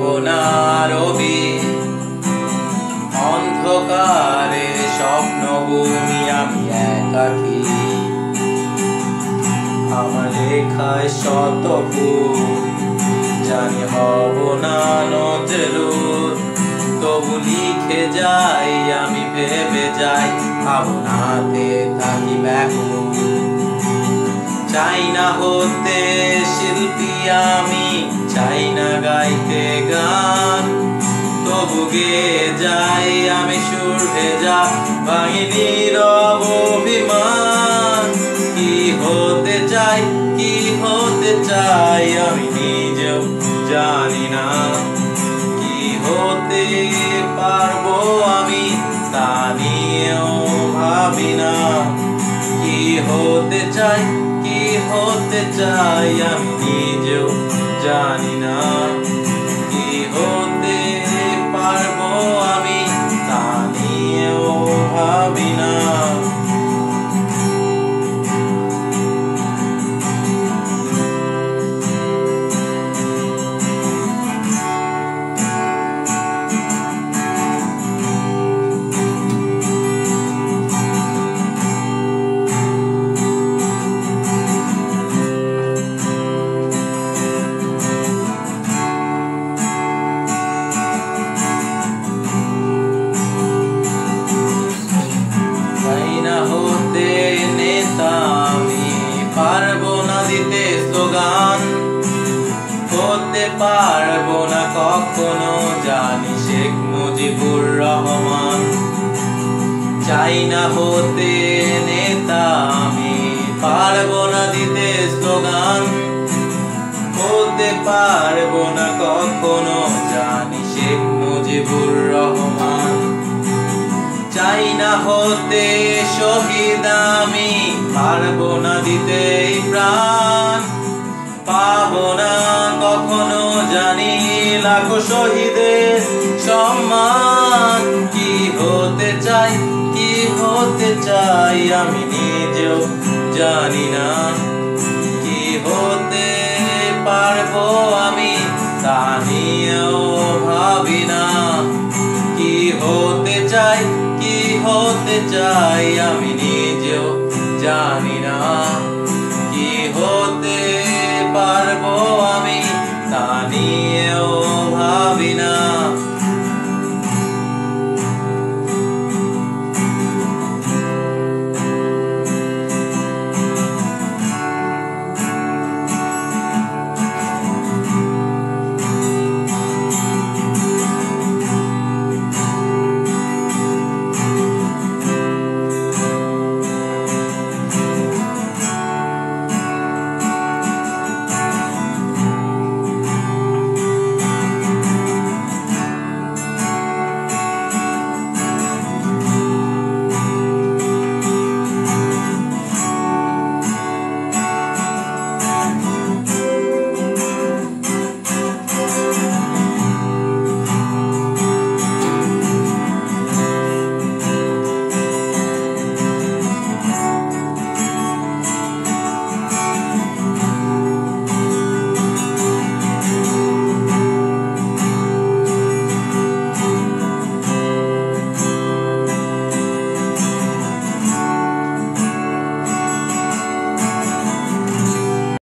হব অন্ধকারে স্বপ্ন ভূমি আমি একাকি আমার লেখায় শত জানি হব না নজরুল। তবু লিখে যাই, আমি ভেবে যাই, ভাবনাতে থাকি ব্যাকুল। চাই না হতে শিল্পী আমি চাই না গাইতে গান? তবু গে যাই, আমি সুর ভেজা বাহিনী রব অভিমান। কি হতে চাই, কি হতে চাই, আমি নিজেও জানি না। কি হতে পারব আমি তা নিয়েও ভাবি না। কি হতে চাই, কি হতে চাই, আমি নিজেও জানি না। দিতে স্লোগান হতে পারব না, কখনো জানি শেখ মুজিবুর রহমান। চাই না হতে নেতা, আমি পারব না দিতে স্লোগান হতে পারব না, কখনো জানি শেখ মুজিবুর রহমান। হতে শহীদ আমি, পারব না দিতে প্রাণ। পাবো না কখনো জানি লাখো শহীদের সম্মান। কি হতে চাই, কি হতে চাই আমি নিজেও জানি না। হতে চাই কি হতে চাই আমি নিজেও জানি না।